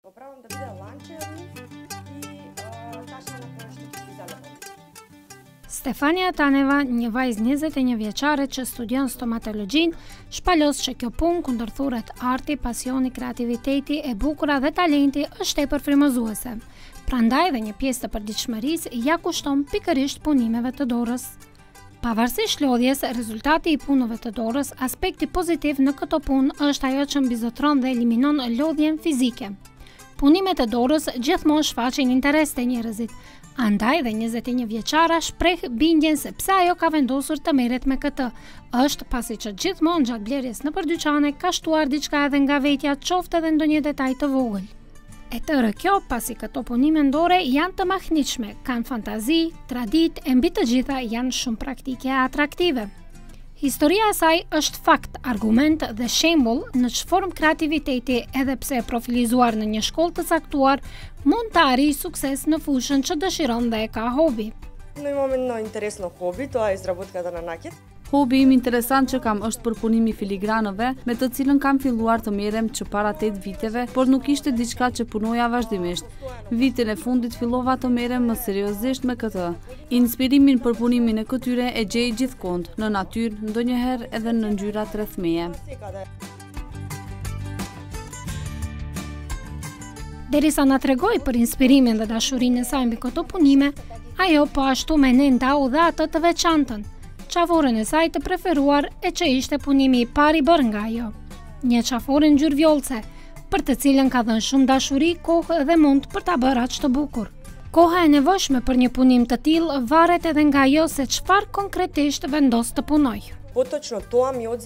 Po pra, unë të vide lanqe e i kashme në për shqipë të zalëpëm. Stefania Taneva, një vajz 21 vjeçare që studion stomatologjinë, shpalos që kjo punë ku ndërthuret arti, pasioni, kreativiteti, e bukura dhe talenti është tepër frymëzuese. Prandaj dhe një pjesë të përditshmërisë ia kushton pikërisht punimeve të dorës. Pavarësisht lodhjes, rezultati i punëve të dorës, aspekti pozitiv në këto punë është ajo që mbizotëron dhe eliminon lodhjen fizike. Punimet e dorës gjithmonë shfaqin interes te njerëzit. Andaj dhe 21 vjeçara shpreh bindjen se pse ajo ka vendosur të merret me këtë. Është pasi që gjithmonë gjatë blerjes nëpër dyqane ka shtuar diçka edhe nga vetja, qoftë edhe ndonjë detaj të vogël. E tërë kjo pasi këto punime dore janë të mahnitshme, kanë fantazi, traditë e mbi të gjitha janë shumë praktike e atraktive. Historia e saj është fakt, argument dhe shembul në ç'formë kreativiteti edhe pse e profilizuar në një shkollë të caktuar, mund të arrijë sukses në fushën që dëshiron dhe e ka hobi. Në i moment në interes në hobi, të a i zdrabut ka të në nakit. Hobi im interesant që kam është përpunimi i filigranëve, me të cilën kam filluar të merrem që para 8 viteve, por nuk ishte diçka që punoja vazhdimisht. Vitin e fundit fillova të merrem më seriozisht me këtë. Inspirimin për punimin e këtyre e gjej gjithkund, në natyrë, ndonjëherë edhe në ngjyrat rreth meje. Derisa na tregoi për inspirimin dhe dashurinë e saj mbi këto punime, ajo po ashtu me ne ndau dhe atë të veçantën, qaforën e saj të preferuar e që ishte punimi i parë i bërë nga ajo. Një qafore ngjyrë vjollce, për të cilën ka dhënë shumë dashuri, kohë dhe mund për ta bërë aq të bukur. Koha e nevojshme për një punim të tillë varet edhe nga ajo se çfarë konkretisht vendos të punojë. Po të çnotuam jo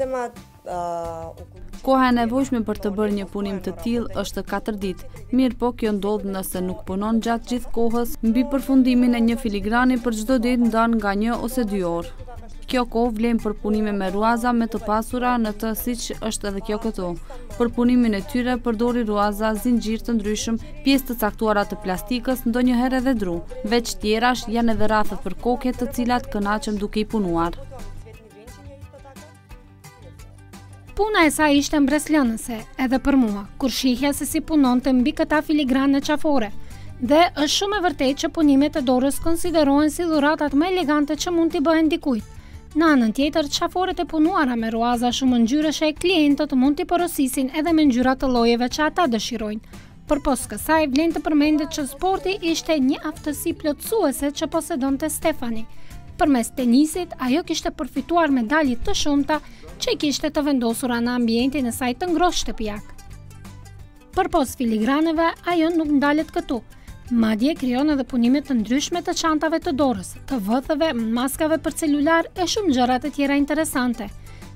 Koha e nevojshme për të bërë një punim të tillë është 4 ditë, mirëpo kjo ndodh nëse nuk punon gjatë gjithë kohës, mbi përfundimin e një filigrani për çdo ditë ndan nga 1 ose 2 orë. Kjo kohë vlen për punime me ruaza më të pasura në të siç është edhe kjo këtu. Për punimin e tyre përdori ruaza, zinxhirë të ndryshëm, pjesë të caktuara të plastikës, ndonjëherë edhe dru. Veç tjerash janë edhe rrathët për kokë të cilat kënaqem duke i punuar. Puna e saj ishte mbresëlënëse edhe për mua, kur shihja se si punonte mbi këta filigranë në qafore, dhe është shumë e vërtetë që punimet e dorës konsiderohen si dhuratat më elegante që mund t'i bëhen dikujt. Në anën tjetër, qaforet e punuara me ruaza shumëngjyrëshe, klientët mund t'i porosisin edhe me ngjyra të llojeve që ata dëshirojnë, Përpos kësaj, vlen të përmendet që sporti ishte një aftësi plotësuese që posedonte Stefani. Përmes tenisit, ajo kishte përfituar medalje të shumta që i kishte të vendosura në ambientin e saj të ngrohtë shtëpiak. Përpos filigraneve, ajo nuk ndalet këtu. Madje krijon edhe punime të ndryshme të çantave të dorës, të vëthëve, maskave për celular e shumë gjëra të tjera interesante.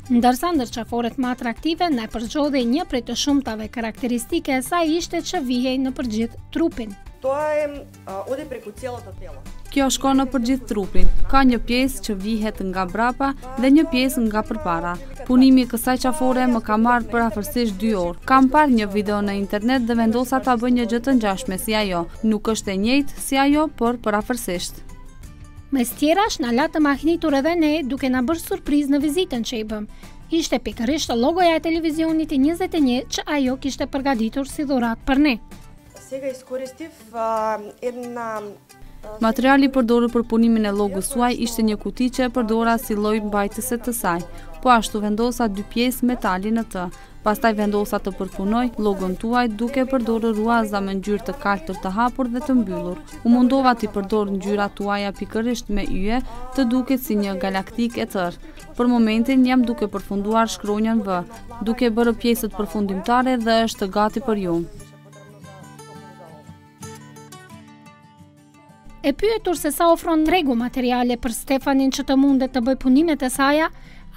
Ndërsa ndër qaforet më atraktive na përzgjodhi një prej të shumtave karakteristike e saj ishte që vihej nëpër gjithë trupin. To e ode prej ku cjela të tela. Kjo shkon nëpër gjithë trupin, ka një pjesë që vihet nga brapa dhe një pjesë nga përpara. Punimi i kësaj qafore më ka marrë përafërsisht 2 orë. Kam parë një video në internet dhe vendosa ta bëj një gjë të ngjashme si ajo. Nuk është e njëjtë si ajo, por përafërsisht. Mes tjerash na la të mahnitur edhe ne duke na bërë surprizë në vizitën që i bëmë. Ishte pikërisht logoja e televizionit 21 që ajo kishte përgatitur si dhuratë për ne. Sega is kuristiv in Materiali i përdorur për punimin e logos suaj ishte një kuti që e përdora si lloj mbajtëse të saj. Po ashtu vendosa dy pjesë metali në të, Pastaj vendosa të përpunoj logon tuaj duke përdorë ruaza me ngjyrë të kaltër të hapur dhe të mbyllur. U mundova t'i përdor ngjyrat tuaja pikërisht me yje të duket si një galaktikë e tërë. Për momentin jam duke përfunduar shkronjën vë, duke bërë pjesët përfundimtare dhe është gati për ju. E pyetur se sa ofron tregu materiale për Stefanin që të mundet të bëjë punimet e saja,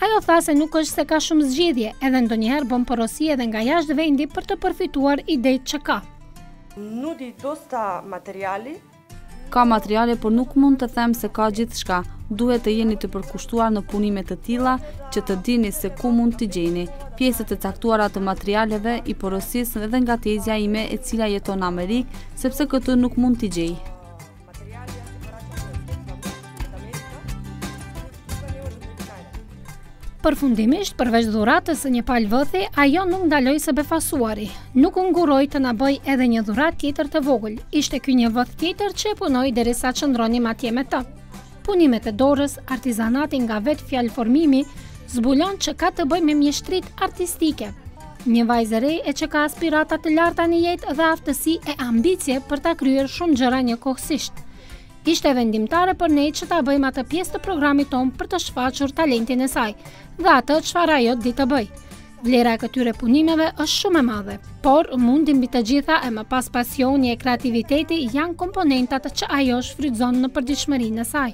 ajo tha se nuk është se ka shumë zgjidhje, edhe ndonjëherë bën porosi edhe nga jashtë vendi për të përfituar idetë që ka. Nuk di dosta materiali. Ka materiale, por nuk mund të them se ka gjithçka. Duhet të jeni të përkushtuar në punime të tilla që të dini se ku mund t'i gjeni. Pjesët e caktuara të materialeve i porosis edhe nga tezja ime e cila jeton në Amerikë, Sepse këtu nuk mund t'i gjej. Përfundimisht, përveç dhuratës së një palë vëthi, ajo nuk ndaloi së befasuari. Nuk u nguroi të na bëjë edhe një dhuratë tjetër të vogël. Ishte ky një vëth tjetër që e punoi derisa qëndronim atje me të. Punimet e dorës, artizanati nga vetë fjalëformimi, zbulon që ka të bëjë me mjeshtëritë artistike. Një vajzë e re e që ka aspirata të larta në jetë dhe aftësi e ambicie për ta kryer shumë gjëra njëkohësisht. Ishte vendimtare për ne që ta bëjmë atë pjesë të programit tonë për të shfaqur talentin e saj dhe atë çfarë ajo di të bëjë. Vlera e këtyre punimeve është shumë e madhe, por mundi mbi të gjitha e më pas pasioni e kreativiteti janë komponentat që ajo shfrytëzon në përditshmërinë e saj.